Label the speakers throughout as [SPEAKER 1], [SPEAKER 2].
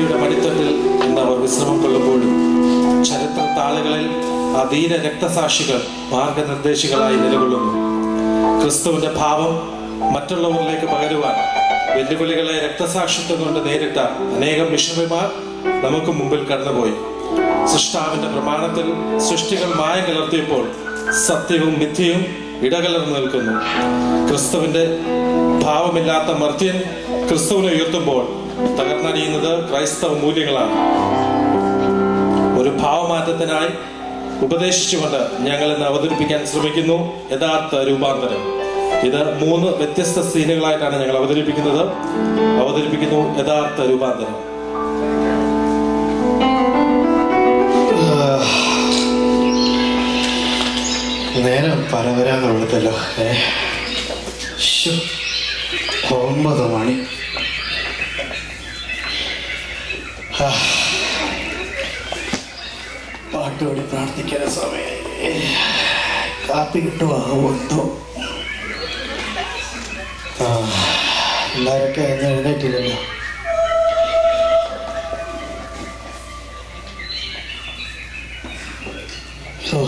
[SPEAKER 1] ശാന്തിയുടെ മടിത്തട്ടിൽ ഇന്ന് അവർ വിശ്രമം കൊള്ളുമ്പോഴും ചരിത്ര താളുകളിൽ ധീര രക്തസാക്ഷികൾ മാർഗനിർദ്ദേശികളായി നിലകൊള്ളുന്നു. ക്രിസ്തുവിന്റെ ഭാവം മറ്റുള്ളവരിലേക്ക് പകരുവാൻ വെല്ലുവിളികളെ രക്തസാക്ഷിത്വം കൊണ്ട് നേരിട്ട അനേകം മിഷണറിമാർ നമുക്ക് മുമ്പിൽ കടന്നുപോയി. സൃഷ്ടാവിന്റെ പ്രമാണത്തിൽ സൃഷ്ടികൾ മായ കലർത്തിയപ്പോൾ സത്യവും മിഥ്യയും ഇടകലർന്നു നിൽക്കുന്നു. ക്രിസ്തുവിന്റെ ഭാവമില്ലാത്ത മർത്യൻ ക്രിസ്തുവിനെ ഉയർത്തുമ്പോൾ തകർന്നടിയുന്നത് ക്രൈസ്തവ മൂല്യങ്ങളാണ്. ഒരു ഭാവമാറ്റത്തിനായി ഉപദേശിച്ചുകൊണ്ട് ഞങ്ങൾ ഇന്ന് അവതരിപ്പിക്കാൻ ശ്രമിക്കുന്നു. യഥാർത്ഥ രൂപാന്തരം. ഇത് മൂന്ന് വ്യത്യസ്ത സീനുകളായിട്ടാണ് ഞങ്ങൾ അവതരിപ്പിക്കുന്നത്. അവതരിപ്പിക്കുന്നു യഥാർത്ഥ രൂപാന്തരം.
[SPEAKER 2] നേരം പരവരാന്ന് കൊടുത്തല്ലോ ഏ ഒമ്പത് മണി. ആ, പാട്ടുപാടി പ്രാർത്ഥിക്കുന്ന സമയം. കാപ്പി കിട്ടുമോ എന്തോ ആ എല്ലാവരൊക്കെ എന്നെ എഴുന്നേറ്റില്ലല്ലോ. ഓ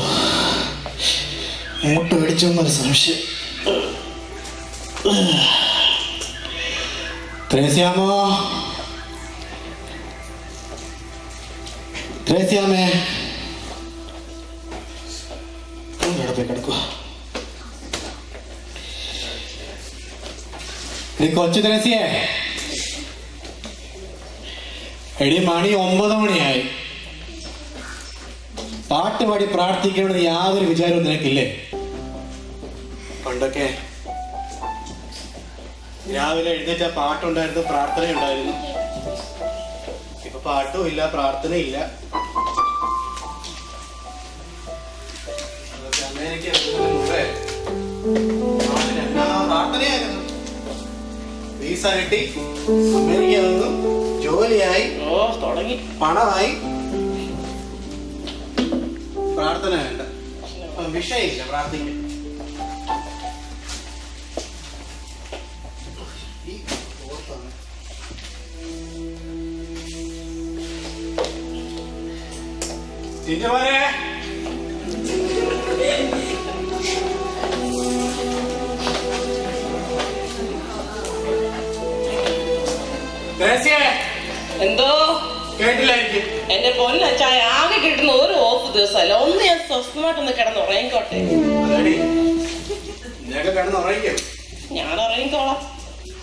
[SPEAKER 2] മൂട്ട് പിടിച്ചെന്നൊരു സംശയം. ത്രേസ്യാമോ നീ കൊച്ചു ത്രേസ്യേ. എടി മണി ഒമ്പത് മണിയായി. പാട്ട് പാടി പ്രാർത്ഥിക്കണമെന്ന് യാതൊരു വിചാരവും നിനക്കില്ലേ? പണ്ടൊക്കെ രാവിലെ എഴുന്നേറ്റ പാട്ടുണ്ടായിരുന്നു പ്രാർത്ഥന ഉണ്ടായിരുന്നു ഇപ്പൊ പാട്ടും ഇല്ല പ്രാർത്ഥനയില്ല. വീസ കിട്ടി അമേരിക്ക വന്നു ജോലിയായി
[SPEAKER 3] ഓ തുടങ്ങി.
[SPEAKER 2] പണമായി. പ്രാർത്ഥന വേണ്ട. വിഷയമില്ല പ്രാർത്ഥിക്കാൻ ഈ ഓർത്താണ്. കേട്ടില്ലായിരിക്കും.
[SPEAKER 3] എന്റെ പൊന്നച്ചായ ആകെ കിട്ടുന്ന ഒരു ഓഫ് ദിവസമല്ല. ഒന്ന് ഞാൻ സ്വസ്ഥമായിട്ടൊന്ന്
[SPEAKER 2] കിടന്നുറങ്ങിക്കോട്ടെ.
[SPEAKER 3] ഞാൻ ഉറങ്ങിക്കോളാം.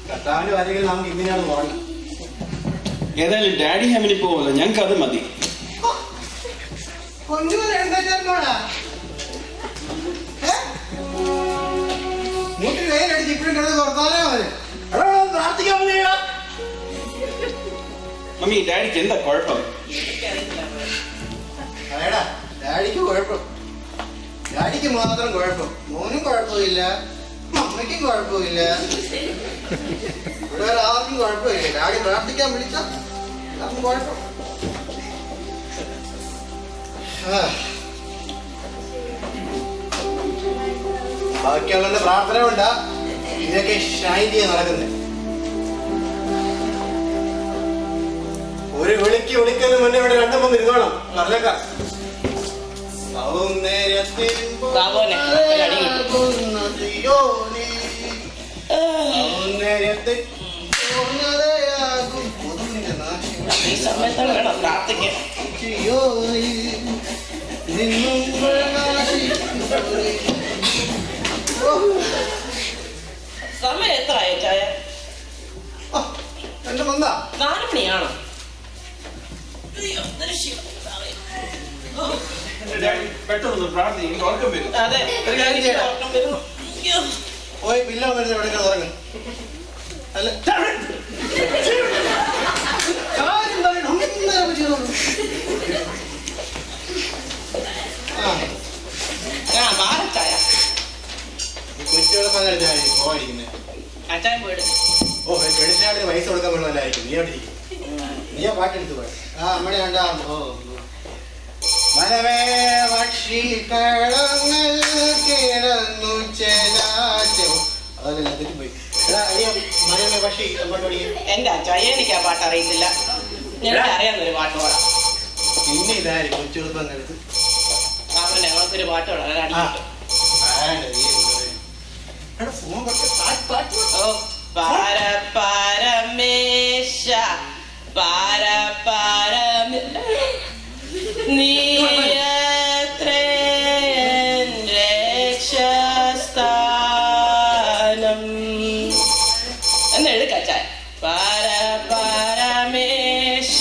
[SPEAKER 2] കർത്താവിന്റെ കാര്യങ്ങൾ നമുക്ക് ഇങ്ങനെയാണ് ഉറങ്ങാം
[SPEAKER 4] ഏതായാലും ഡാഡി ഹാമിനി പോവല്ലോ ഞങ്ങൾക്ക് അത് മതി.
[SPEAKER 2] എന്താ? മൂട്ടിൽ വെയിലടിച്ച് ഇപ്പഴും കിടന്ന് മതി. പ്രാർത്ഥിക്കാൻ.
[SPEAKER 4] മമ്മി ഡാഡിക്ക് എന്താ കുഴപ്പം?
[SPEAKER 2] അതേടാ, ഡാഡിക്ക് കുഴപ്പം. ഡാഡിക്ക് മാത്രം കുഴപ്പം. മോനും കുഴപ്പമില്ല അമ്മയ്ക്കും കുഴപ്പമില്ല. വേറെ ആർക്കും കുഴപ്പമില്ല. ഡാഡി പ്രാർത്ഥിക്കാൻ വിളിച്ച നമുക്ക് കുഴപ്പം. ആ. ബാക്കിയുള്ള പ്രാർത്ഥന കൊണ്ടാ ഇതൊക്കെ ഷൈൻ നടക്കുന്നേ. നടക്കുന്നത് ഒരു വിളിക്ക് വിളിക്കുന്ന മുന്നേ ഇവിടെ രണ്ടും ഇരുന്നോണം. ഇരുന്നോളാം സൗന്ദര്യത്തിൻ
[SPEAKER 3] ഈ സമയത്താണ് വേണം പ്രാർത്ഥിക്കാൻ.
[SPEAKER 2] ഓ,
[SPEAKER 3] സമയം എത്ര ആയോ ചായ
[SPEAKER 2] രണ്ടു മന്ദാ
[SPEAKER 3] നാല് മണിയാണോ അയ്യോ, എന്തൊരു ക്ഷീണം. സാറേ. ഓ,
[SPEAKER 4] പെട്ടെന്ന് പ്രാർത്ഥിക്കും ഉറക്കം വരും.
[SPEAKER 3] അതെ
[SPEAKER 2] ഒരു കാര്യം ചെയ്യടാ.
[SPEAKER 3] ഉറക്കം വരുന്നു. അയ്യോ.
[SPEAKER 2] പോയി ബില്ല വരുന്നത് എവിടെ തുടങ്ങും അല്ല കാര്യം പറയണം അന്നേരം ചെയ്തോളൂ ആ. കുറ്റിയോടെ
[SPEAKER 3] അച്ചാൻ പോയിട്ട്.
[SPEAKER 2] ഓ എടുത്തിനാട് പൈസ കൊടുക്കാൻ വേണമല്ലായിരിക്കും നീ അവിടെ ഇരിക്കും ആ പാട്ടെടുത്ത് പോയി ആ അമ്മടെ ഓ മനവേ പക്ഷി കളങ്ങൾ കിടന്നു ചെലാച്ചോ അതല്ല തെറ്റി പോയി. മനവേ പക്ഷി
[SPEAKER 3] എന്റെ അച്ചായ എനിക്ക് ആ പാട്ട് അറിയത്തില്ല. ഞങ്ങൾക്ക് അറിയാവുന്ന ഒരു പാട്ട് പാടാം.
[SPEAKER 2] പിന്നെ ഇതായിരിക്കും കൊച്ചുളുപ്പം എടുത്ത്
[SPEAKER 3] കാരണം ഞങ്ങൾക്കൊരു പാട്ട് പാടാം.
[SPEAKER 2] ഫോൺ താഴ് പാട്ട്
[SPEAKER 3] ഓ പാര പാര പരമ നീ എത്രയൻ രക്ഷസ്ഥാനം എന്ന് എഴുക്കച്ചായ പാര പരമേശ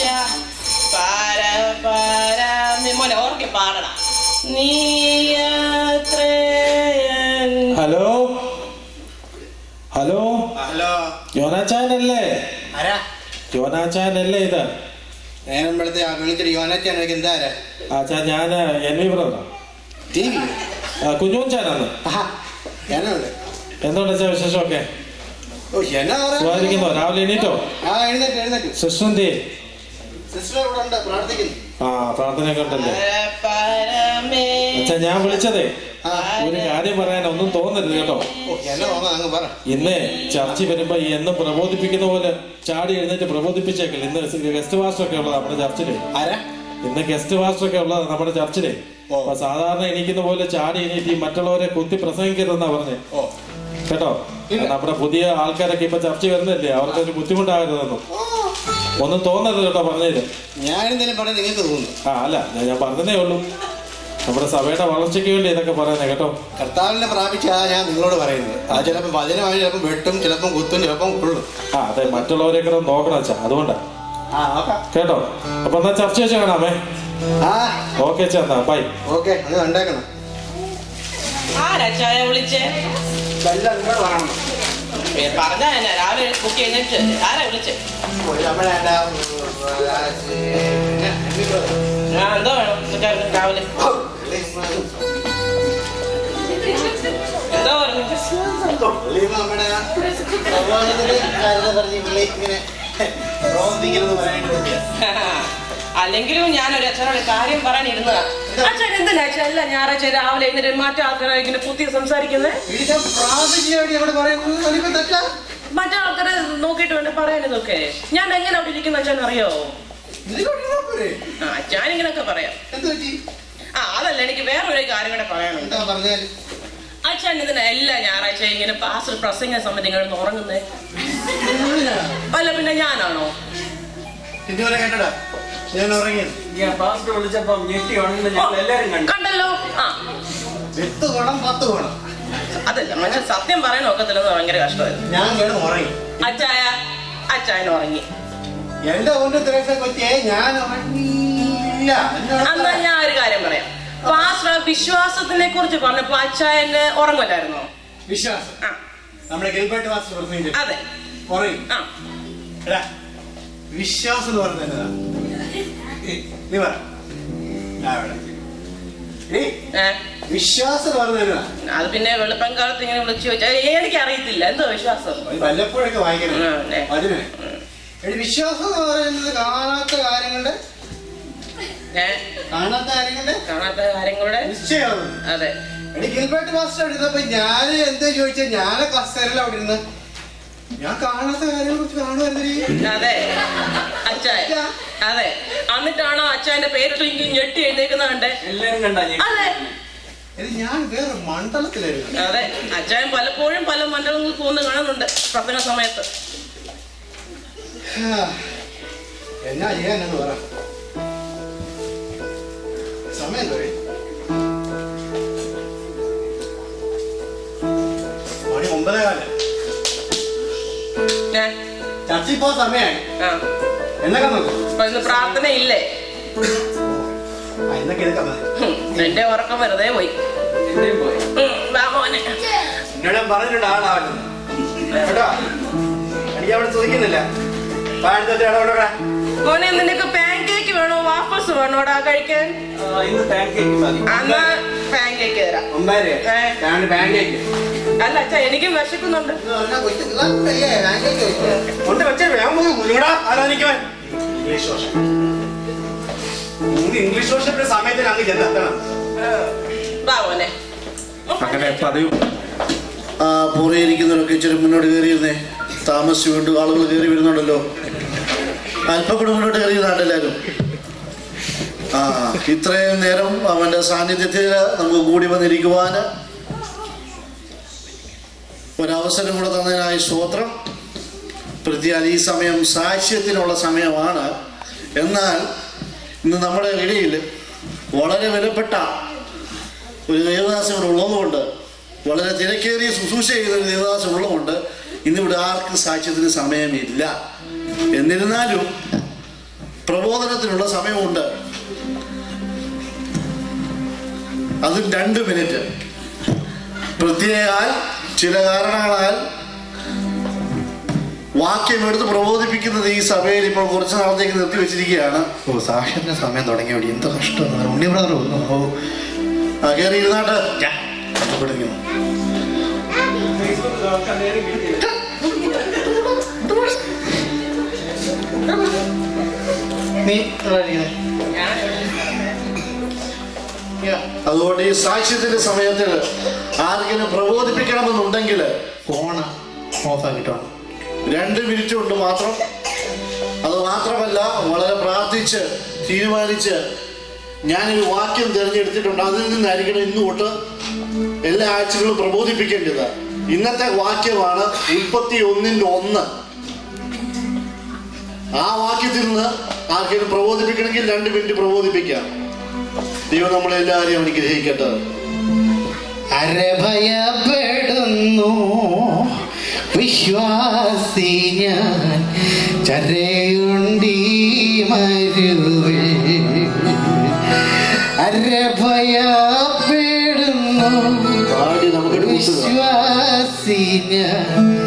[SPEAKER 3] പാര പരമേ മോനെ ഓർക്കെ പാടണം നീ
[SPEAKER 1] ഹലോ ഹലോ
[SPEAKER 2] ഹലോ
[SPEAKER 1] യോനാച്ചാനല്ലേ
[SPEAKER 2] ആരാ
[SPEAKER 1] യോനാച്ചാനല്ലേ ഇത്?
[SPEAKER 2] വിളിച്ചിട്ട് യോനച്ചാൻ
[SPEAKER 1] ആച്ചാ ഞാൻ എൻ വി ബ്രദറാ.
[SPEAKER 2] T V?
[SPEAKER 1] കുഞ്ഞുച്ചാനാണ്
[SPEAKER 2] ഞാനുണ്ട്.
[SPEAKER 1] എന്തുകൊണ്ട് അച്ഛാ വിശേഷമൊക്കെ?
[SPEAKER 2] ഓ എന്നാ
[SPEAKER 1] സുഖമായിരിക്കുന്നോ?
[SPEAKER 2] പറയാ
[SPEAKER 1] രാവിലെ എണീറ്റോ?
[SPEAKER 2] ആ
[SPEAKER 1] പ്രാർത്ഥനയൊക്കെ ഉണ്ടല്ലേ? അച്ഛാ ഞാൻ വിളിച്ചതേ. ഒരു കാര്യം പറയാൻ ഒന്നും തോന്നരുത് കേട്ടോ. ഇന്ന് ചർച്ച വരുമ്പോ എന്നും പ്രബോധിപ്പിക്കുന്ന പോലെ ചാടി എഴുന്നേറ്റ് പ്രബോധിപ്പിച്ചേക്കൽ ഇന്ന് ഗസ്റ്റ് മാസ്റ്റർ ഒക്കെ ഉള്ളത് നമ്മുടെ
[SPEAKER 2] ചർച്ചിൽ.
[SPEAKER 1] ഇന്ന് ഗസ്റ്റ് മാസ്റ്റർ ഒക്കെ ഉള്ളത് നമ്മുടെ
[SPEAKER 2] ചർച്ചിൽ.
[SPEAKER 1] അപ്പൊ സാധാരണ എണീക്കുന്ന പോലെ ചാടി എണീറ്റ് ഈ മറ്റുള്ളവരെ കുത്തി പ്രസംഗിക്കരുതെന്നാ പറഞ്ഞേ. കേട്ടോ? നമ്മുടെ പുതിയ ആൾക്കാരൊക്കെ ഇപ്പൊ ചർച്ച വരുന്നില്ലേ? അവർക്ക് ഒരു ബുദ്ധിമുട്ടാകരുതെന്നും. ഒന്നും തോന്നരുത് കേട്ടോ പറഞ്ഞത്
[SPEAKER 2] ഞാൻ എന്തെങ്കിലും നിങ്ങൾക്ക് തോന്നുന്നു
[SPEAKER 1] ആ അല്ല ഞാൻ പറഞ്ഞതേ ഉള്ളൂ. നമ്മുടെ സഭയുടെ വളർച്ചയ്ക്ക് വേണ്ടി ഇതൊക്കെ പറയുന്നത് കേട്ടോ
[SPEAKER 2] കർത്താവിനെ പ്രാപിച്ചാ ഞാൻ നിങ്ങളോട് പറയുന്നത് ആ ചിലപ്പോൾ വചനമായി ചിലപ്പോൾ വെട്ടും ചിലപ്പം കുത്തും ചിലപ്പം കൊള്ളും
[SPEAKER 1] ആ അതെ മറ്റുള്ളവരെ കൂടെ നോക്കണം അച്ഛാ അതുകൊണ്ടാ കേട്ടോ അപ്പൊ എന്നാ ചർച്ച വെച്ച് കാണാമേ
[SPEAKER 2] ആ
[SPEAKER 1] ഓക്കെ അച്ഛാ എന്നാ ബൈ
[SPEAKER 2] ഓക്കെ അത് കണ്ടേക്കണം
[SPEAKER 3] ആരാ ചായ വിളിച്ചേ പറഞ്ഞാ രാവിലെ ബുക്ക് ചെയ്തിട്ട് ആരാ വിളിച്ചേ. എന്തോ വേണം രാവിലെ എന്തോ പറഞ്ഞു
[SPEAKER 2] പുള്ളി നമ്മുടെ സഹോദരന്റെ കാര്യത്തെ പറഞ്ഞ് പുള്ളി ഇങ്ങനെ പ്രവർത്തിക്കരുത് പറയാനായിട്ട്
[SPEAKER 3] അല്ലെങ്കിലും ഞാൻ ഒരു അച്ഛനോട് കാര്യം പറയാനിരുന്നതാ. അച്ഛൻ എന്തിനാ അച്ഛൻ? അല്ല ഞായറാഴ്ച രാവിലെ ഇങ്ങനെ മാറ്റം ആൾക്കാരെ ഇങ്ങനെ പുതിയ സംസാരിക്കുന്നത് മറ്റേ ആൾക്കാരെ നോക്കിയിട്ട് വേണ്ട പറയാനിതൊക്കെ. ഞാൻ എങ്ങനെ അവിടെ ഇരിക്കുന്ന അച്ഛൻ അറിയോ? ഞാനിങ്ങനൊക്കെ പറയാം. ആ അതല്ല എനിക്ക് വേറൊരു കാര്യം കൂടെ പറയാനുണ്ട്.
[SPEAKER 2] എന്താ പറഞ്ഞാൽ
[SPEAKER 3] അച്ഛൻ ഇതിന് എല്ലാ ഞായറാഴ്ച ഇങ്ങനെ പാസ്റ്റർ പ്രസംഗ സമയത്ത് ഇങ്ങനെ ഉറങ്ങുന്നേ. അല്ല പിന്നെ ഞാനാണോ? കണ്ടല്ലോ. ആ. അതല്ല മനുഷ്യൻ സത്യം പറയാൻ ഒക്കത്തില്ലെന്ന് ഭയങ്കര കഷ്ടമായിരുന്നു.
[SPEAKER 2] ഞാൻ ഉറങ്ങി.
[SPEAKER 3] അച്ചായ അച്ചായൻ ഉറങ്ങി.
[SPEAKER 2] എന്റെ കൊച്ചിയെ ഞാൻ എന്നോട്
[SPEAKER 3] എന്നാ ഞാൻ ഒരു കാര്യം പറയാം. പാസ്റ്റർ വിശ്വാസത്തിനെ കുറിച്ച് പറഞ്ഞപ്പോ അച്ചായന്
[SPEAKER 2] വിശ്വാസം.
[SPEAKER 3] ആ.
[SPEAKER 2] നമ്മുടെ ഗിൽബർട്ട് മാസ്റ്റർ പറഞ്ഞു
[SPEAKER 3] അതെ.
[SPEAKER 2] ഉറങ്ങി. വിശ്വാസം എന്ന് പറഞ്ഞത് എന്നതാ നീ പറ. വിശ്വാസം
[SPEAKER 3] അത് പിന്നെ വെളുപ്പം കാലത്ത് ഇങ്ങനെ വിളിച്ചു ചോദിച്ചാൽ എനിക്ക് അറിയത്തില്ല. എന്തോ വിശ്വാസം?
[SPEAKER 2] വല്ലപ്പോഴൊക്കെ വായിക്കണം വിശ്വാസം എന്ന് പറയുന്നത് കാണാത്ത കാര്യങ്ങളുടെ കാണാത്ത കാര്യങ്ങളുടെ
[SPEAKER 3] കാണാത്ത കാര്യങ്ങളുടെ
[SPEAKER 2] നിശ്ചയമാണ്.
[SPEAKER 3] അതെ.
[SPEAKER 2] എടി ഗിൽബർട്ട് മാസ്റ്റർ എടുത്തപ്പോ ഞാൻ എന്താ ഞാൻ കസേരയിൽ അവിടെ ഇരുന്ന്. ഞാൻ കാണാത്ത കാര്യങ്ങളെ കുറിച്ച് കാണുമായിരുന്നു
[SPEAKER 3] അതെ. അച്ഛായ അതെ. എന്നിട്ടാണോ അച്ഛന്റെ പേരിട്ട് ഇങ്ങനെ ഞെട്ടി എഴുന്നേക്കുന്ന കണ്ടേ?
[SPEAKER 4] എല്ലാരും കണ്ടാ
[SPEAKER 3] അതെ.
[SPEAKER 2] എടി ഞാൻ വേറെ മണ്ഡലത്തിലായിരുന്നു.
[SPEAKER 3] അതെ. അച്ഛായൻ പലപ്പോഴും പല മണ്ഡലങ്ങളിൽ പോകുന്ന കാണുന്നുണ്ട് പ്രസംഗ സമയത്ത്.
[SPEAKER 2] ഹാ. എന്നാ ചെയ്യാനെന്ന് പറ. തോന്നി മണി ഒമ്പതേ കാലം പോകാൻ സമയമായി
[SPEAKER 3] ആ.
[SPEAKER 2] എന്നൊക്കെ നോക്കും
[SPEAKER 3] പ്രാർത്ഥന ഇല്ലേ
[SPEAKER 2] എന്നൊക്കെ മതി
[SPEAKER 3] എന്റെ ഉറക്കം വെറുതെ പോയി.
[SPEAKER 2] എന്നോട് പറഞ്ഞിട്ടുണ്ട് ആളാവുന്നത് കേട്ടോ? എനിക്ക് അവിടെ ചോദിക്കുന്നില്ല. പാഴത്തെ
[SPEAKER 3] മോനെ നിനക്ക് പാൻ കേക്ക് വേണോ? വാഫൽസ് വേണോടാ കഴിക്കാൻ.
[SPEAKER 4] ഇന്ന് പാൻകേക്ക് മതി.
[SPEAKER 3] അന്ന് പാൻ കേക്ക് തരാം.
[SPEAKER 2] ഒമ്പതര
[SPEAKER 3] ഏ.
[SPEAKER 2] ഞാൻ ബാങ്കിലേക്ക്
[SPEAKER 3] അല്ല അച്ഛ എനിക്കും വിശക്കുന്നുണ്ട്.
[SPEAKER 2] വേഗം പോയി ഇംഗ്ലീഷ് ഇംഗ്ലീഷ് സമയത്തിന് അങ്ങ് ചെന്നെത്തണം
[SPEAKER 1] അങ്ങനെ പതിവ്.
[SPEAKER 5] ആ പുറയിരിക്കുന്നവരൊക്കെ ഇച്ചിരി മുന്നോട്ട് കയറിയിരുന്നേ. താമസിച്ചു വീണ്ടും ആളുകൾ കയറി വരുന്നുണ്ടല്ലോ. അല്പം കൂടെ മുന്നോട്ട് കയറി നാട്ടിലാരും ആ ഇത്രയും നേരം അവന്റെ സാന്നിധ്യത്തിൽ നമുക്ക് കൂടി വന്നിരിക്കുവാൻ ഒരവസരം കൂടെ തന്നതിനായി സ്തോത്രം. പ്രത്യേക ഈ സമയം സാക്ഷ്യത്തിനുള്ള സമയമാണ്. എന്നാൽ ഇന്ന് നമ്മുടെ ഇടയിൽ വളരെ വിലപ്പെട്ട ഒരു ദേവദാസം ഇവിടെ ഉള്ളതുകൊണ്ട് വളരെ തിരക്കേറിയ ശുശ്രൂഷ ചെയ്ത ഒരു ദേവദാസം ഉള്ളതുകൊണ്ട് ഇന്നിവിടെ ആർക്കും സാക്ഷ്യത്തിന് സമയമില്ല. എന്നിരുന്നാലും പ്രബോധനത്തിനുള്ള സമയമുണ്ട്. അതും രണ്ട് മിനിറ്റ്. പ്രത്യേകാൽ ചില കാരണങ്ങളാൽ വാക്യം എടുത്ത് പ്രബോധിപ്പിക്കുന്നത് ഈ സഭയിൽ ഇപ്പോൾ കുറച്ച് നാളത്തേക്ക് നിർത്തി വെച്ചിരിക്കുകയാണ്
[SPEAKER 2] ഓ സാക്ഷ്യത്തിന് സമയം തുടങ്ങിയോടി എന്ത് കഷ്ടമാണ് ഉണ്ണി ബ്രദർ ഓ
[SPEAKER 5] കയറി ഇരുന്നാട്ട്.
[SPEAKER 2] നീ?
[SPEAKER 5] അതുകൊണ്ട് ഈ സാക്ഷ്യത്തിന്റെ സമയത്തിൽ ആർക്കെങ്കിലും പ്രബോധിപ്പിക്കണമെന്നുണ്ടെങ്കിൽ
[SPEAKER 2] ഫോണ് ഓഫാക്കിട്ടോ
[SPEAKER 5] രണ്ട് മിനിറ്റ് കൊണ്ട് മാത്രം. അത് മാത്രമല്ല വളരെ പ്രാർത്ഥിച്ച് തീരുമാനിച്ച് ഞാനൊരു വാക്യം തിരഞ്ഞെടുത്തിട്ടുണ്ട്. അതിൽ നിന്നായിരിക്കണം ഇന്ന് തൊട്ട് എല്ലാ ആഴ്ചകളും പ്രബോധിപ്പിക്കേണ്ടത്. ഇന്നത്തെ വാക്യമാണ് മുപ്പത്തി ഒന്നിന്റെ ഒന്ന്. ആ വാക്യത്തിൽ നിന്ന് ആർക്കെങ്കിലും പ്രബോധിപ്പിക്കണമെങ്കിൽ രണ്ട് മിനിറ്റ് പ്രബോധിപ്പിക്കാം. ദൈവം നമ്മളെല്ലാവരെയും അനുഗ്രഹിക്കട്ടെ.
[SPEAKER 2] അരഭയപ്പെടുന്നു. വിശ്വാസി ഞാൻ ചരയുണ്ടി മരുവിൽ. അരഭയപ്പെടുന്നു. വിശ്വാസി ഞാൻ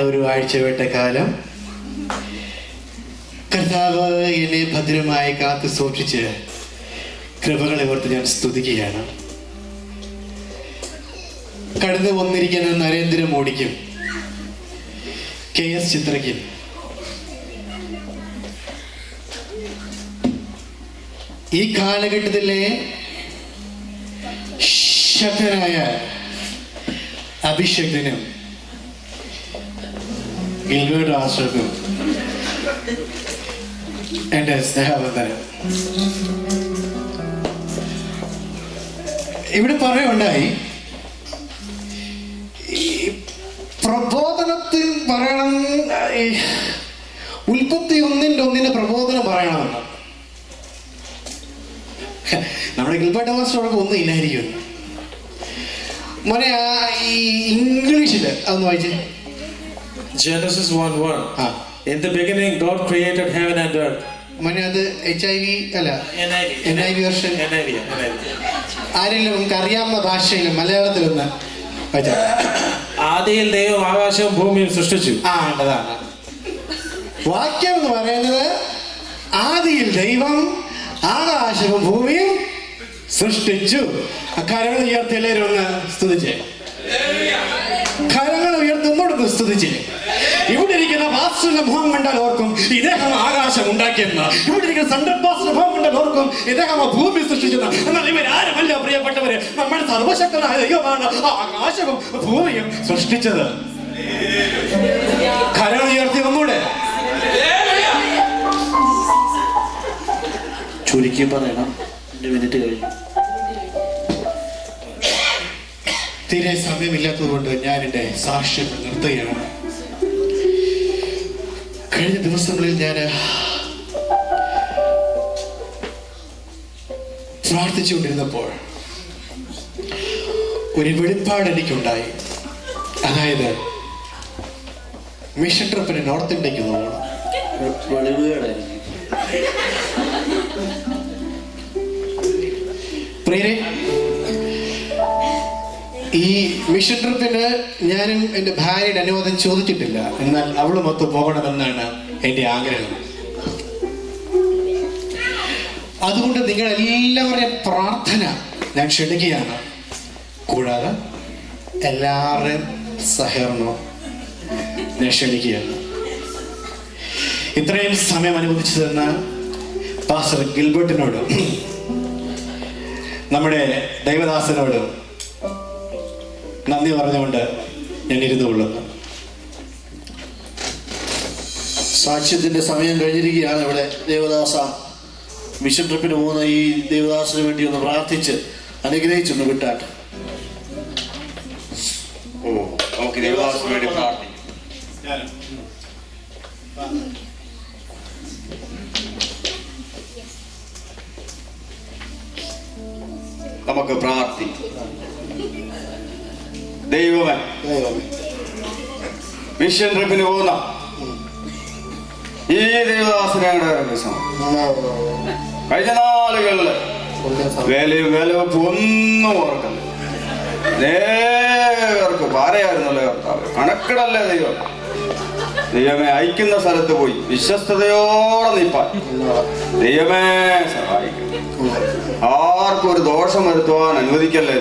[SPEAKER 2] ഒരു ആഴ്ചവട്ട കാലം കർത്താവ് എന്നെ ഭദ്രമായി കാത്തു സൂക്ഷിച്ച് കൃപകളെ ഓർത്ത് ഞാൻ സ്തുതിക്കുകയാണ്. കടന്നു വന്നിരിക്കുന്ന നരേന്ദ്രമോദിക്കും കെ എസ് ചിത്രയ്ക്കും. ഈ കാലഘട്ടത്തിലെ ശക്തനായ അഭിഷേകനും ഗിൽബർട്ട് ആശ്രക്കും എന്റെ സ്നേഹബന്ധനം ഇവിടെ പറയുണ്ടായി പ്രബോധനത്തിൽ പറയണം ഉൽപ്പത്തി ഒന്നിന്റെ ഒന്നിന്റെ പ്രബോധനം പറയണമെന്ന് നമ്മുടെ ഗിൽബേർട്ട് മാസ്റ്ററോടൊപ്പം ഒന്നും ഇല്ലായിരിക്കും. മോനെ ഈ ഇംഗ്ലീഷിൽ അതൊന്ന് വായിച്ചേ.
[SPEAKER 1] Genesis 1 1.
[SPEAKER 2] Ah.
[SPEAKER 1] In the beginning, God created heaven and earth.
[SPEAKER 2] മോനെ അത് എച്ച് ഐ വി അല്ല
[SPEAKER 1] NIV.
[SPEAKER 2] ഐ.
[SPEAKER 1] NIV, NIV.
[SPEAKER 2] ആരെങ്കിലും നമുക്ക് അറിയാവുന്ന ഭാഷയിൽ മലയാളത്തിൽ ഒന്ന്
[SPEAKER 1] ആദിയിൽ ദൈവം ആകാശവും ഭൂമിയും സൃഷ്ടിച്ചു
[SPEAKER 2] ആ അതാണ് വാക്യം എന്ന് പറയുന്നത് ആദിയിൽ ദൈവം ആകാശവും ഭൂമിയും സൃഷ്ടിച്ചു കരങ്ങൾ ഉയർത്തി എല്ലാവരും ഒന്ന് സ്തുതിച്ചേ കരങ്ങൾ ഉയർത്തി ഒന്നോടൊന്ന് സ്തുതിച്ചേ ഇവിടെ ഇരിക്കുന്ന പാസ്റ്റുള്ള മുഖം കണ്ടാൽ ഓർക്കും ഇദ്ദേഹം ആകാശം ഉണ്ടാക്കിയെന്ന്. ഇവിടെ ഇരിക്കുന്ന സണ്ടർ മുഖം കണ്ടാൽ ഓർക്കും ഇദ്ദേഹം ഭൂമി സൃഷ്ടിച്ചെന്ന്. എന്നാൽ ഇവരാരുമല്ല പ്രിയപ്പെട്ടവര്? നമ്മൾ സർവശക്തനായ ദൈവമാണ് ആകാശവും ഭൂമിയും സൃഷ്ടിച്ചത്. ഉയർത്തി ഒന്നൂടെ
[SPEAKER 5] ചുരുക്കി പറയണം. രണ്ട് മിനിറ്റ് കഴിഞ്ഞു.
[SPEAKER 2] തീരെ സമയമില്ലാത്തതുകൊണ്ട് ഞാൻ എന്റെ സാക്ഷ്യം നിർത്തുകയാണ്. കഴിഞ്ഞ ദിവസങ്ങളിൽ ഞാൻ പ്രാർത്ഥിച്ചുകൊണ്ടിരുന്നപ്പോൾ ഒരു വെളിപ്പാട് എനിക്കുണ്ടായി. അതായത് മിഷൻ ട്രിപ്പിന് നോർത്ത് ഇന്ത്യയ്ക്ക് പോകണം പ്രിയരെ ഈ മിഷൻ ട്രിപ്പിന് ഞാനും എന്റെ ഭാര്യയുടെ അനുവാദം ചോദിച്ചിട്ടില്ല. എന്നാൽ അവളും ഒത്ത് പോകണമെന്നാണ് എന്റെ ആഗ്രഹം. അതുകൊണ്ട് നിങ്ങൾ എല്ലാവരുടെയും പ്രാർത്ഥന ഞാൻ ക്ഷണിക്കുകയാണ്. കൂടാതെ എല്ലാവരുടെയും സഹകരണവും ഞാൻ ക്ഷണിക്കുകയാണ്. ഇത്രയും സമയം അനുവദിച്ചു തന്ന പാസ്റ്റർ ഗിൽബർട്ടിനോട് നമ്മുടെ ദൈവദാസനോട് നന്ദി പറഞ്ഞുകൊണ്ട് ഞാൻ ഇരുന്നുകൊള്ളുന്നു
[SPEAKER 5] സാക്ഷ്യത്തിന്റെ സമയം കഴിഞ്ഞിരിക്കുകയാണ് ഇവിടെ ദേവദാസ മിഷൻ ട്രിപ്പിന് പോകുന്ന ഈ ദേവദാസിന് വേണ്ടി ഒന്ന് പ്രാർത്ഥിച്ച് അനുഗ്രഹിച്ചൊന്ന് വിട്ടാട്ടെ
[SPEAKER 6] ഓ നമുക്ക് പ്രാർത്ഥിക്കും വേണ്ടി നമുക്ക് പ്രാർത്ഥിക്കാം. ദൈവമേ. മിഷൻ ട്രിപ്പിന് പോകുന്ന. ഈ ദേവദാസനയുടെ കഴിഞ്ഞ നാളുകളിൽ വേലയും വേലവെപ്പ് ഒന്നും ഓർക്കല്ല നേർക്ക് പാരയായിരുന്നല്ലോ കർത്താവ്. കണക്കിടല്ലേ ദൈവം. ദൈവമേ അയക്കുന്ന സ്ഥലത്ത് പോയി. വിശ്വസ്തയോടെ നിൽപ്പാൻ ദൈവമേ സഹായിക്കും. ആർക്കും ഒരു ദോഷം വരുത്തുവാൻ അനുവദിക്കല്ലേ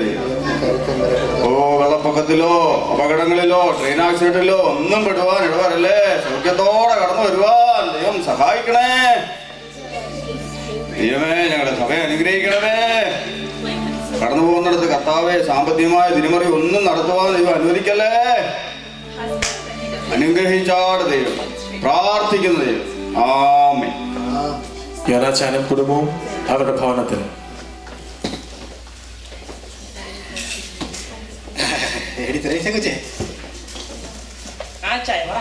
[SPEAKER 6] ഓ വെള്ളപ്പൊക്കത്തിലോ അപകടങ്ങളിലോ ട്രെയിൻ ആക്സിഡന്റിലോ ഒന്നും പെടുവാൻ ഇടവരല്ലേ? സൗഖ്യത്തോടെ കടന്നു വരുവാൻ ദൈവം സഹായിക്കണേ. ദൈവമേ ഞങ്ങളുടെ സഭയെ അനുഗ്രഹിക്കണമേ. കടന്നു പോകുന്നിടത്ത് കർത്താവെ സാമ്പത്തികമായ തിരിമറി ഒന്നും നടത്തുവാൻ ദൈവം അനുവദിക്കല്ലേ? അനുഗ്രഹിച്ചാട് ദൈവം. പ്രാർത്ഥിക്കുന്ന ദൈവം. ആമേ
[SPEAKER 1] യോനാച്ചാനും കുടുംബവും. അവരുടെ
[SPEAKER 3] പറ.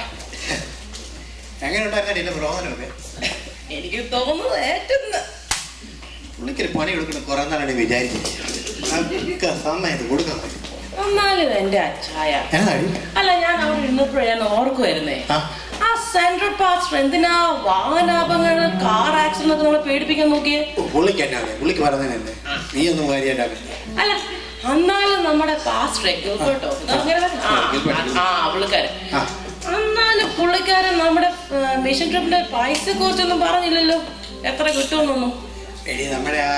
[SPEAKER 2] എങ്ങനെ
[SPEAKER 3] എനിക്ക് തോന്നുന്നത് ഏറ്റവും
[SPEAKER 2] പുള്ളിക്കൊരു പണി കൊടുക്കണം. കുറെ നാളാണ് സമയത്ത് കൊടുക്കാൻ പറ്റും.
[SPEAKER 3] എന്നാലും എന്റെ അച്ചായ
[SPEAKER 2] ഏതാടി
[SPEAKER 3] അല്ല ഞാൻ അവിടെ ഇരുന്നപ്പോഴേ ഞാൻ ഓർക്കുമായിരുന്നേ
[SPEAKER 2] ആ.
[SPEAKER 3] സെൻട്രൽ പാസ്റ്റർ എന്തിനാ വാഹനാപകടങ്ങൾ കാർ ആക്സിഡന്റ് നമ്മളെ പേടിപ്പിക്കാൻ നോക്കിയേ?
[SPEAKER 2] പുള്ളിക്ക് പറഞ്ഞതന്നെ നീ ഒന്നും
[SPEAKER 3] അല്ല നമ്മുടെ പാസ്റ്ററെ കേട്ടോ? പുള്ളിക്കാരൻ നമ്മുടെ മിഷൻ ട്രിപ്പിന്റെ പൈസ കുറിച്ചൊന്നും പറഞ്ഞില്ലല്ലോ. എത്ര കിട്ടുമെന്നൊന്നും.
[SPEAKER 2] എടി നമ്മുടെ ആ?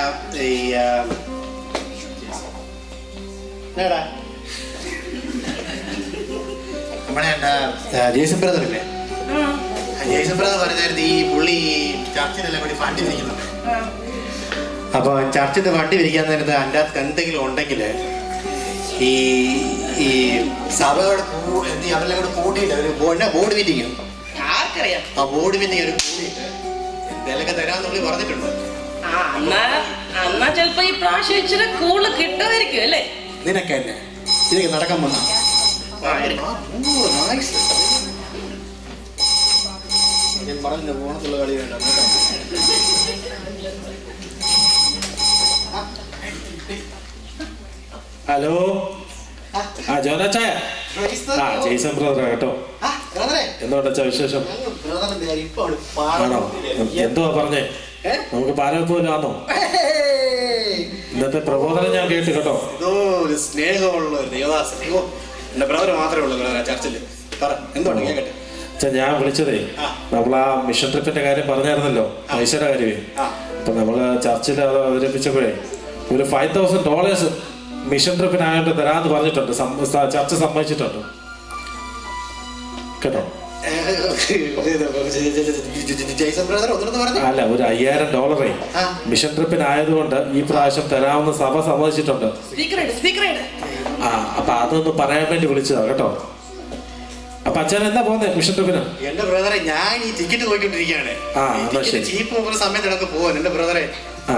[SPEAKER 2] നമ്മുടെ ജേസൺ ബ്രദർ പറഞ്ഞായിരുന്നു ഈ പുള്ളി കൂടി ഫണ്ട്. അപ്പൊ ചർച്ചിന്റെ വണ്ടി വിരിക്കാൻ നേരത്ത് അതിന്റെ അകത്ത് എന്തെങ്കിലും ഉണ്ടെങ്കിൽ ഈ ഈ സഭയോട് അവരെല്ലാം കൂടെ കൂട്ടിയിട്ട് ഒരു ബോർഡ് ബോർഡ് മീറ്റിംഗ്?
[SPEAKER 3] ആർക്കറിയാം?
[SPEAKER 2] ആ ബോർഡ് മീറ്റിംഗ് ഒരു കൂടിയിട്ട് എന്തെങ്കിലുമൊക്കെ തരാന്ന് പുള്ളി പറഞ്ഞിട്ടുണ്ട്.
[SPEAKER 3] ചെലപ്പോ ഈ പ്രാവശ്യം ഇച്ചിരി കൂടുതൽ കിട്ടുമായിരിക്കും അല്ലേ?
[SPEAKER 2] നിനക്ക് തന്നെ ഇതൊക്കെ നടക്കാൻ വന്നു. ഞാൻ പറഞ്ഞില്ല ഓണത്തുള്ള കളി വേണ്ട.
[SPEAKER 1] ഹലോ? ആ. ജോനച്ചായ ആ ജെയ്സൺ ബ്രദർ കേട്ടോ. എന്തോട്ടാ വിശേഷം? ആണോ? എന്തുവാ പറഞ്ഞേ? നമുക്ക് പാരവെപ്പോലും ആണോ ഇന്നത്തെ പ്രബോധനം ഞാൻ കേട്ടു കേട്ടോ.
[SPEAKER 2] സ്നേഹമുള്ള ദേവദാസൻ. എന്റെ ബ്രദർ മാത്രമേ ഉള്ളൂ ചർച്ചിൽ പറ എന്തുകൊണ്ട് കേക്കട്ടെ?
[SPEAKER 1] അച്ഛാ ഞാൻ വിളിച്ചതേ. നമ്മൾ ആ മിഷൻ ട്രിപ്പിന്റെ കാര്യം പറഞ്ഞായിരുന്നല്ലോ പൈസയുടെ കാര്യമേ
[SPEAKER 2] ആ.
[SPEAKER 1] അപ്പൊ നമ്മൾ ചർച്ചിൽ അത് അവതരിപ്പിച്ചപ്പോഴേ ഒരു ഫൈവ് തൗസൻഡ് ഡോളേഴ്സ് മിഷൻ ട്രിപ്പിനായിട്ട് തരാന്ന് പറഞ്ഞിട്ടുണ്ട് ചർച്ച സമ്മതിച്ചിട്ടുണ്ട്. കേട്ടോ? അല്ല ഒരു അയ്യായിരം ഡോളറേ. മിഷൻ ട്രിപ്പിനായതുകൊണ്ട് ഈ പ്രാവശ്യം തരാമെന്ന് സഭ സമ്മതിച്ചിട്ടുണ്ട്. ആ അപ്പൊ അതൊന്ന് പറയാൻ വേണ്ടി വിളിച്ചതാ കേട്ടോ. അപ്പൊ അച്ഛൻ എന്താ പോകുന്നത് മിഷൻ ട്രിപ്പിന്
[SPEAKER 2] എന്റെ ബ്രദറെ ഞാൻ ഈ ടിക്കറ്റ്. ചീപ്പ് പോകുന്ന സമയത്ത് എന്റെ ബ്രദറെ
[SPEAKER 1] ആ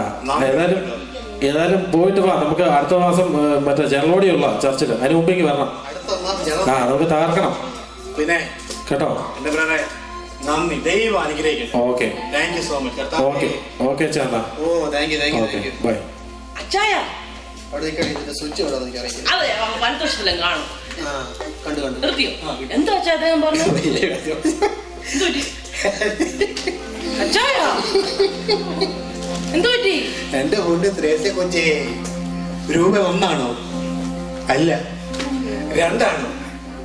[SPEAKER 1] ഏതായാലും ഏതായാലും പോയിട്ട് വാ. നമുക്ക് അടുത്ത മാസം മറ്റേ ഉള്ള ചർച്ചിൽ അതിന് മുമ്പേക്ക് വരണം. ആ നമുക്ക് തകർക്കണം.
[SPEAKER 2] പിന്നെ
[SPEAKER 1] കേട്ടോ?
[SPEAKER 2] എന്റെ ബ്രദറെ നന്ദി. ദൈവം അനുഗ്രഹിക്കട്ടെ.
[SPEAKER 1] Okay.
[SPEAKER 2] Thank you so much
[SPEAKER 1] okay. Okay ചേട്ടാ
[SPEAKER 2] ഓ thank you thank you
[SPEAKER 1] okay
[SPEAKER 2] thank you
[SPEAKER 1] bye.
[SPEAKER 3] അച്ചായ.
[SPEAKER 2] അവിടെ സ്വിച്ച് എനിക്ക്
[SPEAKER 3] അതെ കാണും.
[SPEAKER 2] കണ്ടു കണ്ടു.
[SPEAKER 3] നിർത്തിയോ? എന്താ അച്ഛാ അദ്ദേഹം പറഞ്ഞു എന്ത് പറ്റി?
[SPEAKER 2] എന്റെ ഫുഡ് ത്രേസ്യ കൊച്ചേ രൂപ ഒന്നാണോ? അല്ല. രണ്ടാണോ?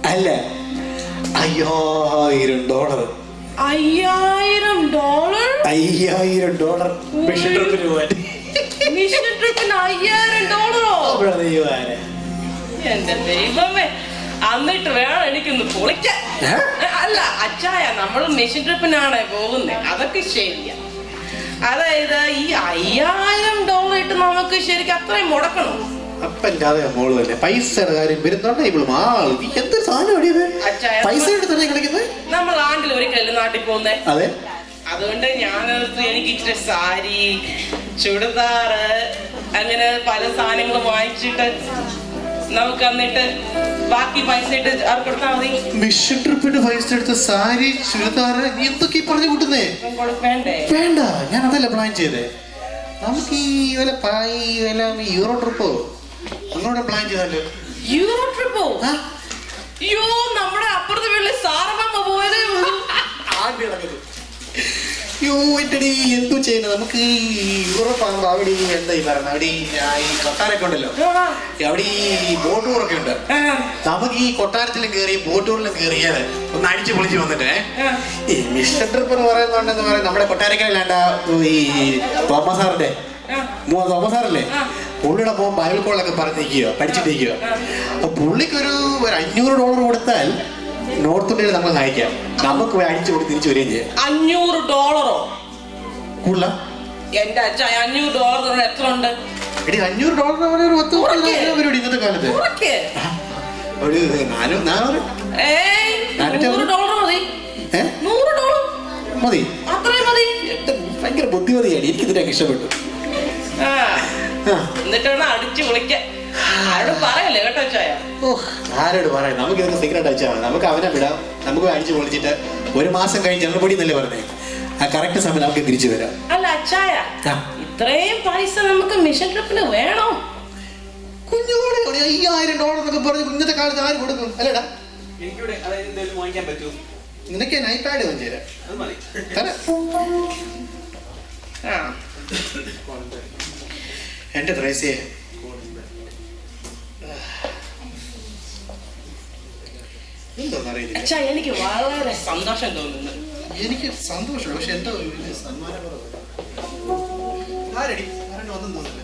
[SPEAKER 2] അല്ല. അയ്യായിരം ഡോളർ.
[SPEAKER 3] അയ്യായിരം ഡോളർ?
[SPEAKER 2] അയ്യായിരം ഡോളർ. മിഷൻ ട്രിപ്പിന് പോവാൻ.
[SPEAKER 3] മിഷൻ ട്രിപ്പിന് അയ്യായിരം ഡോളറോ. എന്റെ ദൈവമേ. എന്നിട്ട് വേണം എനിക്കൊന്ന് പൊളിക്കാൻ. അല്ല അച്ചായ നമ്മൾ മെഷീൻ ട്രിപ്പിനാണ് പോകുന്നത് അതൊക്കെ ശരിയാ. അതായത് ഈ അയ്യായിരം ഡോളർ ഇട്ട് നമുക്ക് ശരിക്കും അത്രയും മുടക്കണം.
[SPEAKER 2] അപ്പന്റെ അതേ മോൾ തന്നെ പൈസയുടെ കാര്യം വരുന്നുണ്ട്? ഇവൾ ആ നീ സാധനം. പൈസ എടുത്തല്ലേ കളിക്കുന്നത്?
[SPEAKER 3] നമ്മൾ ആണ്ടിൽ ഒരിക്കലും നാട്ടിൽ പോകുന്നേ?
[SPEAKER 2] അതെ.
[SPEAKER 3] അതുകൊണ്ട് ഞാൻ എനിക്ക് ഇച്ചിരി സാരി ചുടിദാറ് അങ്ങനെ പല സാധനങ്ങളും വാങ്ങിച്ചിട്ട് നമുക്ക് എന്നിട്ട് ബാക്കി പൈസ ഇട്ട് കൊടുത്താൽ മതി.
[SPEAKER 2] മിഷൻ ട്രിപ്പിന്റെ പൈസ എടുത്ത സാരി ചുരിദാർ എന്തൊക്കെ പറഞ്ഞു കൂട്ടുന്നേ? വേണ്ട? ഞാൻ അതല്ല പ്ലാൻ ചെയ്തേ. നമുക്ക് ഈ വല്ല പായി വല്ല യൂറോ ട്രിപ്പോ അങ്ങോട്ട് പ്ലാൻ ചെയ്താലോ?
[SPEAKER 3] യൂറോ ട്രിപ്പോ? അയ്യോ നമ്മുടെ അപ്പുറത്തെ വീട്ടിലെ സാറമ്മ പോയതേ ഉള്ളൂ.
[SPEAKER 2] ആണ്ടി നടക്കുന്നത് യോ എന്റടി എന്തു ചെയ്യുന്നത് നമുക്ക് ഈ യൂറോപ്പ് അവിടെ എന്താ ഈ പറയുന്നത്? അവിടെ ഈ കൊട്ടാരൊക്കെ ഉണ്ടല്ലോ. അവിടെ ഈ ബോട്ട് ടൂറൊക്കെ ഉണ്ട്. നമുക്ക് ഈ കൊട്ടാരത്തിലും കയറി ബോട്ട് ടൂറിലും കയറിയത് ഒന്ന് അടിച്ചു പൊളിച്ച് വന്നിട്ട് ഈ മിഷൻ ട്രിപ്പ് എന്ന് പറയുന്നുണ്ടെന്ന് പറയുന്നത് നമ്മുടെ കൊട്ടാരക്കരയിലാണ്ട ഈ തോമസ് സാറിന്റെ
[SPEAKER 3] ആ.
[SPEAKER 2] മൂ- തോമസ് സാറല്ലേ. പുള്ളിയുടെ പോകുമ്പോൾ ബൈബിൾ കോളൊക്കെ പറഞ്ഞിരിക്കുകയോ പഠിച്ചിട്ടിരിക്കുകയോ അപ്പൊ പുള്ളിക്കൊരു ഒരു അഞ്ഞൂറ് ഡോളർ കൊടുത്താൽ നോർത്ത് ഇന്ത്യയിൽ നമ്മൾ നയിക്കാം. നമുക്ക് പോയി അടിച്ചു കൊടുത്ത് തിരിച്ചു വരികയും ചെയ്യാം.
[SPEAKER 3] അഞ്ഞൂറ് ഡോളറോ?
[SPEAKER 2] കൂടുതല?
[SPEAKER 3] എന്റെ അച്ഛായ അഞ്ഞൂറ് ഡോളർ എത്ര ഉണ്ട്?
[SPEAKER 2] എടി അഞ്ഞൂറ് ഡോളർ ഒരു പത്ത്
[SPEAKER 3] ഉറക്കെ.
[SPEAKER 2] പരിപാടി ഇന്നത്തെ കാലത്ത്.
[SPEAKER 3] കുറയ്ക്ക്.
[SPEAKER 2] ഒരു നാനൂ നാനൂറ്
[SPEAKER 3] ഏയ്
[SPEAKER 2] നാനൂറ്റി
[SPEAKER 3] നൂറ് ഡോളർ മതി.
[SPEAKER 2] ഏ?
[SPEAKER 3] നൂറ് ഡോളർ
[SPEAKER 2] മതി.
[SPEAKER 3] അത്രയും മതി.
[SPEAKER 2] ഭയങ്കര ബുദ്ധിമതിയാണ് ഇഷ്ടപ്പെട്ടു.
[SPEAKER 3] എന്നിട്ടാണ് അടിച്ചു വിളിക്കാൻ ആരോട് പറയല്ലേ കേട്ടോ അച്ചായ
[SPEAKER 2] ഓ, ആരോട് പറയാം നമുക്ക് ഇതൊക്കെ സീക്രട്ട് അയച്ചാൽ നമുക്ക് അവനെ വിടാം. നമുക്ക് അടിച്ചു പൊളിച്ചിട്ട് ഒരു മാസം കഴിഞ്ഞ് ജനറൽപൊടി എന്നല്ലേ പറഞ്ഞേ? ആ കറക്റ്റ് സമയം നമുക്ക് തിരിച്ചു വരാം.
[SPEAKER 3] അല്ല അച്ചായ. ഇത്രയും പൈസ നമുക്ക് മിഷൻ ട്രിപ്പിന് വേണോ?
[SPEAKER 2] കുഞ്ഞുകൂടെ അയ്യായിരം ഡോളർ എന്നൊക്കെ പറഞ്ഞ് കുഞ്ഞത്തെ കാലത്ത് ആര് കൊടുക്കും? അല്ലേടാ?
[SPEAKER 7] എനിക്കിവിടെ അതായത് എന്തെങ്കിലും വാങ്ങിക്കാൻ പറ്റൂ?
[SPEAKER 2] നിനക്ക് ഞാൻ ഐപാഡ് വാങ്ങിച്ചു തരാം.
[SPEAKER 7] അത് മതി.
[SPEAKER 2] തരാം.
[SPEAKER 3] ആ.
[SPEAKER 2] എന്റെ ത്രേസ്യേ
[SPEAKER 3] അച്ഛാ എനിക്ക് വളരെ സന്തോഷം തോന്നുന്നു.
[SPEAKER 2] എനിക്ക് സന്തോഷമാണ് പക്ഷെ എന്തോ സന്മാനക്കുറവ് ആരടി? ആരുടെ ഒന്നും തോന്നില്ല.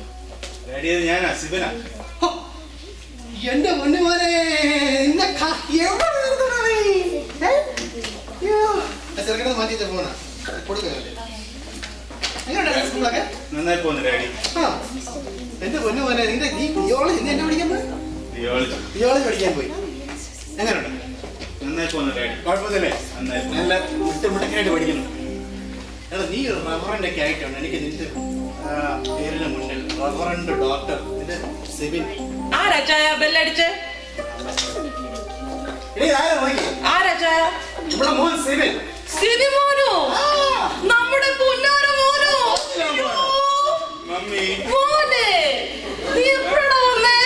[SPEAKER 4] റെഡിയത് ഞാനാ ശിവനാ.
[SPEAKER 2] എന്റെ പൊന്നുമോനെ നിന്നെ ക- എവിടെ നിർത്തണ നീ? ഏ? അയ്യോ. ആ ചെറുക്കനെ മാറ്റിയിട്ട് പോണ. എങ്ങനെയുണ്ട്
[SPEAKER 4] നന്നായി പോന്നു ഡാഡി
[SPEAKER 2] ആ. എന്റെ പൊന്നുമോനെ നിന്റെ നീ തിയോളജി എന്നെ പഠിക്കുന്നത്
[SPEAKER 4] തിയോളജി
[SPEAKER 2] തിയോളജി പഠിക്കാൻ പോയി. എങ്ങനെയുണ്ട്
[SPEAKER 4] നന്നായി
[SPEAKER 2] കുഴപ്പമില്ലേ നല്ല പഠിക്കുന്നു. എടാ നീ ഒക്കെ ആയിട്ടാണ് എനിക്ക് നിന്റെ പേരിന് മുന്നിൽ ഡോക്ടർ നിന്റെ
[SPEAKER 3] ബെല്ലടിച്ച്?
[SPEAKER 2] നമ്മുടെ മോൻ
[SPEAKER 3] നമ്മുടെ പുന്നാര മോനോ?
[SPEAKER 4] മമ്മി.
[SPEAKER 3] മോനെ നീ വന്നേ?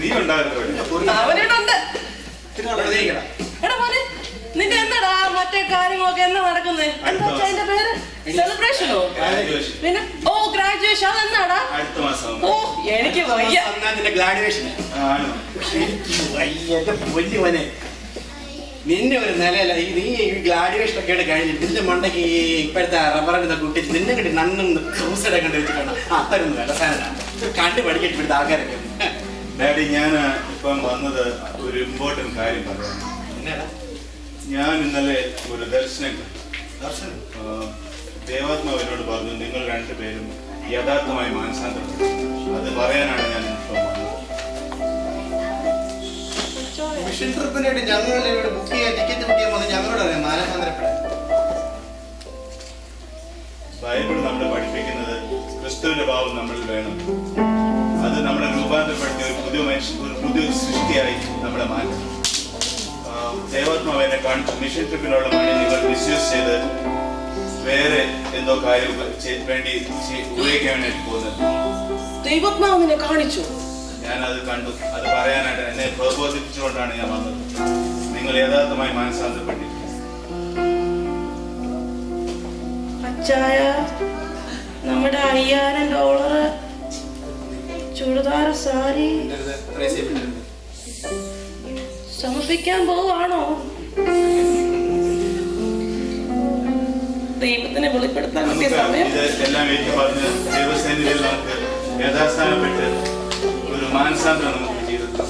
[SPEAKER 4] നീ ഉണ്ടായിരുന്നു.
[SPEAKER 3] എടാ മോനെ നിന്റെ എന്താടാ മറ്റേ കാര്യങ്ങളൊക്കെ എന്താ നടക്കുന്നേ? എന്താ അതിന്റെ പേര്? സെലിബ്രേഷനോ. പിന്നെ ഓ ഗ്രാജുവേഷൻ
[SPEAKER 4] മാസം
[SPEAKER 3] ഓ എനിക്ക് വയ്യ.
[SPEAKER 4] ആണ്.
[SPEAKER 2] എനിക്ക് വയ്യ. പൊന്നുമോനെ നിന്നെ ഒരു നിലയല്ല ഈ നീ ഈ ഗ്ലാഡിവേഷൻ ഒക്കെ ആയിട്ട് കഴിഞ്ഞ് നിന്റെ മണ്ടയ്ക്ക് ഈ ഇപ്പോഴത്തെ റബ്ബറിന്റെ കുട്ടി നിന്നെ കിട്ടി നന്നും ക്രൂസൈഡ് കണ്ട് അത്തരം വിലസാനാണ് കണ്ടു പഠിക്കട്ടെ ഇവിടുത്തെ ആൾക്കാരൊക്കെ.
[SPEAKER 4] ഡാഡി ഞാൻ ഇപ്പം വന്നത് ഒരു ഇമ്പോർട്ടന്റ് കാര്യം പറയാം ഞാൻ ഇന്നലെ ഒരു ദർശനം.
[SPEAKER 2] ദർശനം
[SPEAKER 4] ദേവാത്മാവിനോട് പറഞ്ഞു നിങ്ങൾ രണ്ടുപേരും യഥാർത്ഥമായി മാനസാന്തരം അത് പറയാനാണ് ഞാൻ
[SPEAKER 2] ഇവിടെ ബുക്ക് ചെയ്യാൻ ടിക്കറ്റ് ബുക്ക് ചെയ്യാൻ വന്ന് ഞങ്ങളോട് അറിയാം മാനസാന്തരപ്പെടാൻ.
[SPEAKER 4] ബൈബിൾ നമ്മളെ പഠിപ്പിക്കുന്നത് ക്രിസ്തുവിന്റെ ഭാവം നമ്മളിൽ വേണം. അത് നമ്മളെ രൂപാന്തരപ്പെടുത്തിയ ഒരു പുതിയ മനുഷ്യ ഒരു പുതിയ സൃഷ്ടിയായി നമ്മളെ മാറ്റി. ദേവാത്മാവ് എന്നെ കാണിച്ചു മിഷൻ ട്രിപ്പിനുള്ള മണി നിങ്ങൾ മിസ്യൂസ് ചെയ്ത് വേറെ എന്തോ കാര്യം വേണ്ടി ഉപയോഗിക്കാൻ വേണ്ടി പോകുന്നത്.
[SPEAKER 3] ദൈവത്മാവ് നിന്നെ കാണിച്ചു.
[SPEAKER 4] ഞാൻ അത് കണ്ടു. അത് പറയാനായിട്ട് എന്നെ പ്രബോധിപ്പിച്ചുകൊണ്ടാണ് ഞാൻ വന്നത്. നിങ്ങൾ യഥാർത്ഥമായി മനസ്സാന്തരപ്പെട്ടിരിക്കും
[SPEAKER 3] അച്ചായ നമ്മുടെ അയ്യായിരം ഡോളർ ചുരിദാർ സാരി. സമർപ്പിക്കാൻ പോവാണോ ദൈവത്തിനെ വെളിപ്പെടുത്താൻ
[SPEAKER 4] പറ്റിയ
[SPEAKER 3] സമയം
[SPEAKER 4] എല്ലാം ഏറ്റു പറഞ്ഞ് ദൈവസേനയിൽ നമുക്ക് യഥാസ്ഥാനപ്പെട്ട് ഒരു മാനസാന്തരം നമുക്ക് ജീവിതത്തിൽ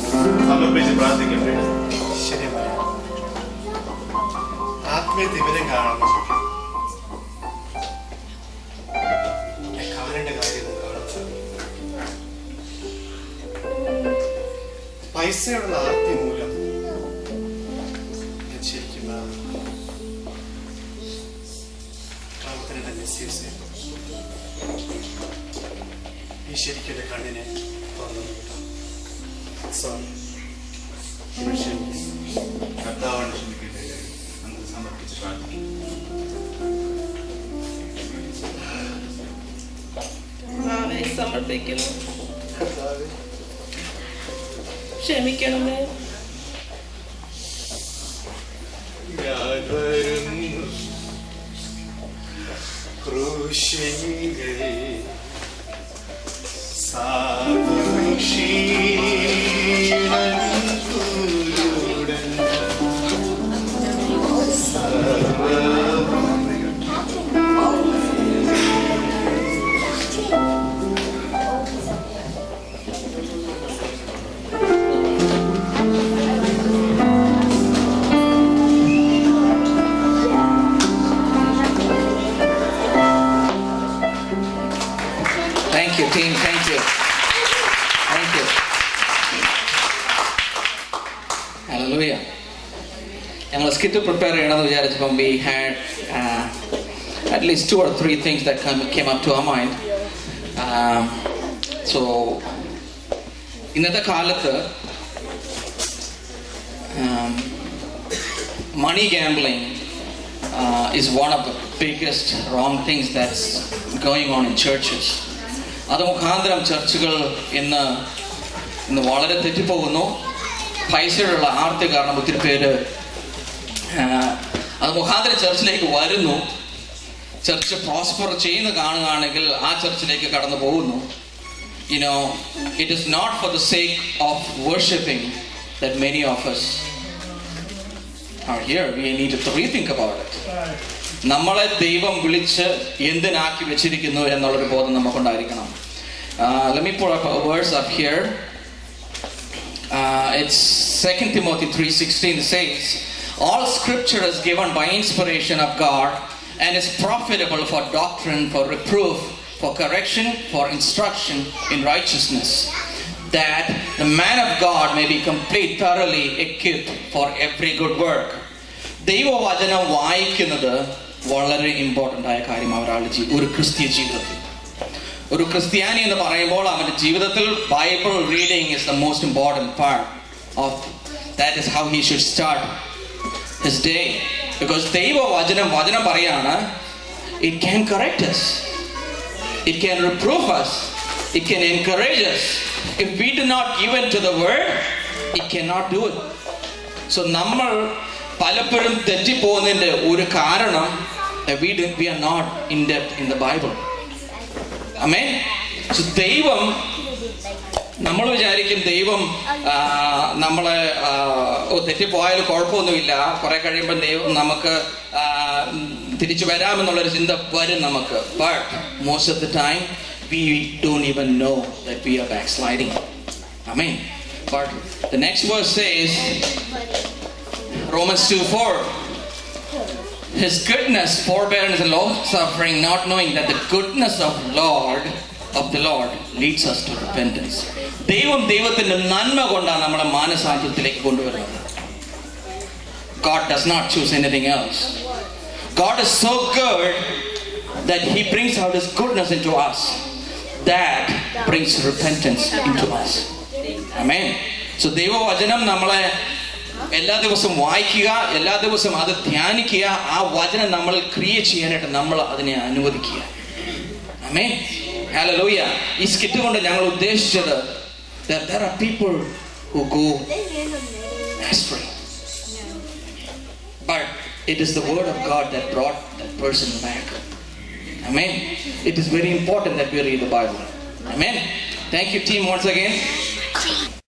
[SPEAKER 4] സമർപ്പിച്ച് പ്രാർത്ഥിക്കും വേണ്ടി.
[SPEAKER 2] ശരി കാണാൻ ആത്മീയത പൈസയോടുള്ള ആർത്തി മൂലം ഞാൻ ശരിക്കും ആ പ്രവർത്തനം തന്നെ മിസ്യൂസ് ചെയ്തു ഈ ശരിക്കും എന്റെ കണ്ണിനെ തുറന്നു കേട്ടോ സോറി
[SPEAKER 4] കർത്താവാണ് ക്ഷമിക്കട്ടെ നമുക്ക് സമർപ്പിച്ച് പ്രാർത്ഥിക്കാം
[SPEAKER 3] കർത്താവെ സമർപ്പിക്കുന്നു ക്ഷമിക്കണമേ
[SPEAKER 7] Skit prepare ചെയ്യണമെന്ന് വിചാരിച്ചപ്പം we had at least two or three things came up to our mind so ഇന്നത്തെ കാലത്ത് money gambling is one of the biggest wrong things that's going on in churches. അത് മുഖാന്തരം ചർച്ചുകൾ ഇന്ന് ഇന്ന് വളരെ തെറ്റിപ്പോകുന്നു പൈസയുള്ള ആർത്തി കാരണം ഒത്തിരി പേര് അത് മുഖാന്തരം ചർച്ചിലേക്ക് വരുന്നു ചർച്ച് പ്രോസ്പർ ചെയ്യുന്ന കാണുകയാണെങ്കിൽ ആ ചർച്ചിലേക്ക് കടന്നു പോകുന്നു you know it is not for the sake of worshiping that many of us are here. We need to rethink about it. നമ്മളെ ദൈവം വിളിച്ച് എന്തിനാക്കി വെച്ചിരിക്കുന്നു എന്നുള്ളൊരു ബോധം നമുക്കുണ്ടായിരിക്കണം Let me pull up a verse up here. Uh, it's 2 Timothy 3.16 it says, All scripture is given by inspiration of God and is profitable for doctrine, for reproof, for correction, for instruction in righteousness, that the man of God may be complete, thoroughly equipped for every good work. ദൈവവചനം വായിക്കുന്നത് വളരെ important ആയ കാര്യം ഒരാളുടെ ജീ ഒരു ക്രിസ്തീയ ജീവിതത്തിൽ ഒരു ക്രിസ്ത്യാനി എന്ന് പറയുമ്പോൾ അവൻ്റെ ജീവിതത്തിൽ Bible reading is the most important part of that is how he should start his day because ദൈവവചനം വചനം Parayana, it can correct us it can reprove us it can encourage us if we do not give in to the word it cannot do it so നമ്മൾ പലപ്പോഴും തെറ്റിപ്പോകുന്നതിന്റെ ഒരു കാരണം do, we are not in depth in the Bible Amey so ദൈവം നമ്മൾ വിചാരിക്കും ദൈവം ആ, നമ്മളെ ആ, ഓ തെറ്റിപ്പോയാലും കുഴപ്പമൊന്നുമില്ല കുറെ കഴിയുമ്പോൾ ദൈവം നമുക്ക് ആ, ഉം, തിരിച്ചു വരാമെന്നുള്ളൊരു ചിന്ത വരും നമുക്ക് but most of the time we don't even know that we are backsliding Amey but the next verse says Romans 2 4. His goodness, forbearance, and long suffering, not knowing that the goodness of Lord of the Lord leads us to repentance. ദൈവം ദൈവത്തിന്റെ നന്മ കൊണ്ടാണ് നമ്മളെ മാനസാഹിത്യത്തിലേക്ക് കൊണ്ടുവരുന്നത് God does not choose anything else. God is so good that He brings out His goodness into us. That brings repentance into us. Amen. So ദൈവവചനം നമ്മളെ എല്ലാ ദിവസവും വായിക്കുക എല്ലാ ദിവസവും അത് ധ്യാനിക്കുക ആ വചനം നമ്മൾ ക്രിയ ചെയ്യാനായിട്ട് നമ്മൾ അതിനെ അനുവദിക്കുക അമേ ഹല്ലേലൂയ ഈ സ്കിറ്റ് കൊണ്ട് ഞങ്ങൾ ഉദ്ദേശിച്ചത് that there are people who go astray. But it is the word of God that brought that person back amen. It is very important that we read the Bible. Amen. Thank you team once again